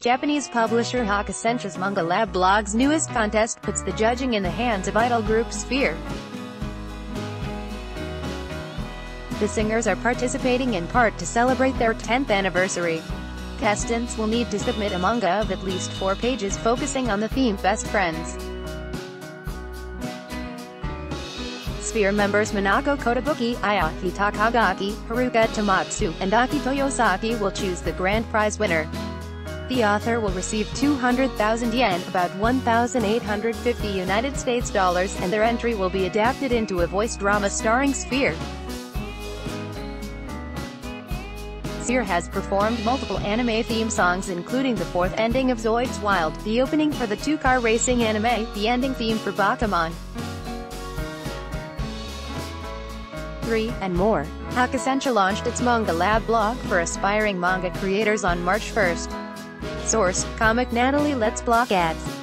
Japanese publisher Hakusensha's Manga Lab blog's newest contest puts the judging in the hands of idol group Sphere. The singers are participating in part to celebrate their 10th anniversary. Contestants will need to submit a manga of at least four pages focusing on the theme Best Friends. Sphere members Minako Kotobuki, Ayahi Takagaki, Haruka Tomatsu, and Aki Toyosaki will choose the grand prize winner. The author will receive 200,000 yen, about 1,850 United States dollars, and their entry will be adapted into a voice drama starring Sphere. Sphere has performed multiple anime theme songs including the fourth ending of Zoids Wild, the opening for the two-car racing anime, the ending theme for Bakuman. 3, and more. Hakusensha launched its Manga Lab blog for aspiring manga creators on March 1. Source, Comic Natalie Let's Block Ads.